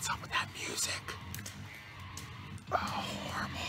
What's up with that music? Oh, horrible.